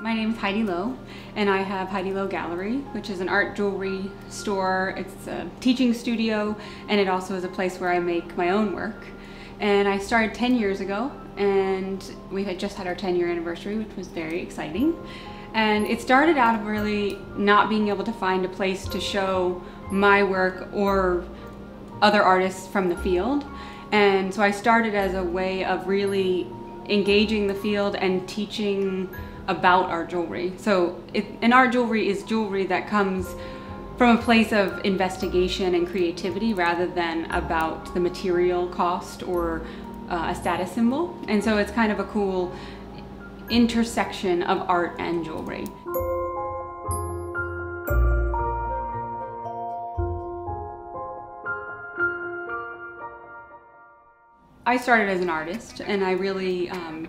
My name is Heidi Lowe, and I have Heidi Lowe Gallery, which is an art jewelry store. It's a teaching studio, and it also is a place where I make my own work. And I started 10 years ago, and we had just had our 10 year anniversary, which was very exciting. And it started out of really not being able to find a place to show my work or other artists from the field. And so I started as a way of really engaging the field and teaching about our jewelry. So, it, and our jewelry is jewelry that comes from a place of investigation and creativity rather than about the material cost or uh, a status symbol. And so it's kind of a cool intersection of art and jewelry. I started as an artist and I really um,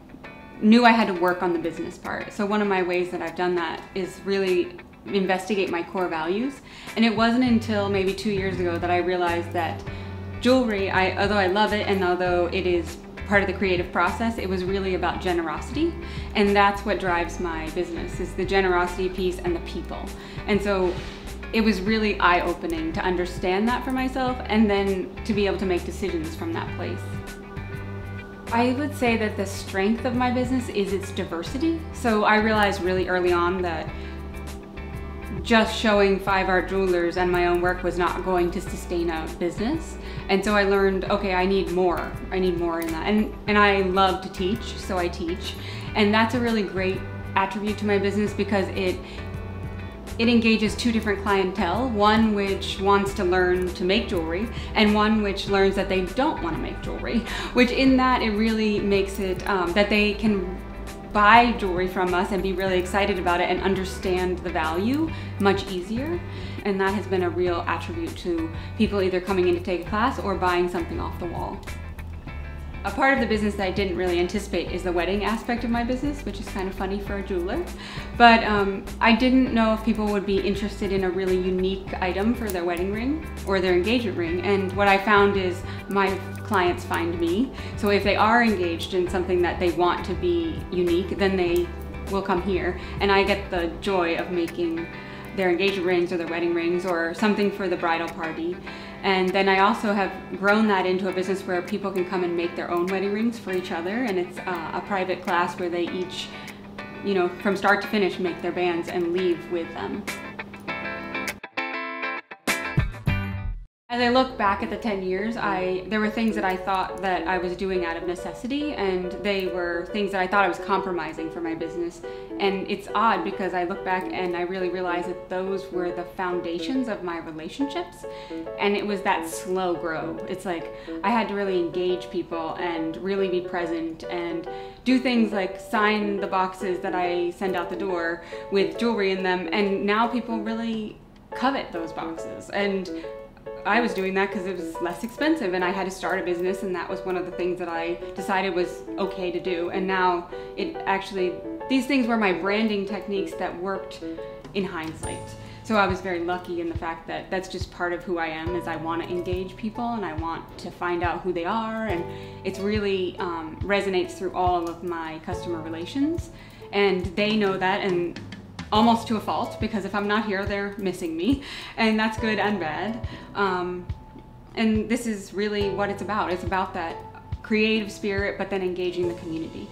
knew I had to work on the business part. So one of my ways that I've done that is really investigate my core values. And it wasn't until maybe two years ago that I realized that jewelry, I, although I love it and although it is part of the creative process, it was really about generosity. And that's what drives my business is the generosity piece and the people. And so it was really eye-opening to understand that for myself and then to be able to make decisions from that place. I would say that the strength of my business is its diversity. So I realized really early on that just showing five art jewelers and my own work was not going to sustain a business. And so I learned, okay, I need more. I need more in that. And, and I love to teach, so I teach. And that's a really great attribute to my business because it it engages two different clientele, one which wants to learn to make jewelry and one which learns that they don't want to make jewelry, which in that it really makes it um, that they can buy jewelry from us and be really excited about it and understand the value much easier. And that has been a real attribute to people either coming in to take a class or buying something off the wall. A part of the business that I didn't really anticipate is the wedding aspect of my business, which is kind of funny for a jeweler. But um, I didn't know if people would be interested in a really unique item for their wedding ring or their engagement ring. And what I found is my clients find me. So if they are engaged in something that they want to be unique, then they will come here. And I get the joy of making their engagement rings or their wedding rings or something for the bridal party. And then I also have grown that into a business where people can come and make their own wedding rings for each other. And it's uh, a private class where they each, you know, from start to finish, make their bands and leave with them. As I look back at the 10 years, I mm-hmm. there were things that I thought that I was doing out of necessity and they were things that I thought I was compromising for my business. And it's odd because I look back and I really realize that those were the foundations of my relationships. And it was that slow grow. It's like I had to really engage people and really be present and do things like sign the boxes that I send out the door with jewelry in them. And now people really covet those boxes. And I was doing that because it was less expensive and I had to start a business and that was one of the things that I decided was okay to do. And now it actually, these things were my branding techniques that worked in hindsight. So I was very lucky in the fact that that's just part of who I am is I want to engage people and I want to find out who they are and it's really um, resonates through all of my customer relations and they know that and almost to a fault because if I'm not here, they're missing me, and that's good and bad. Um, and this is really what it's about. It's about that creative spirit, but then engaging the community.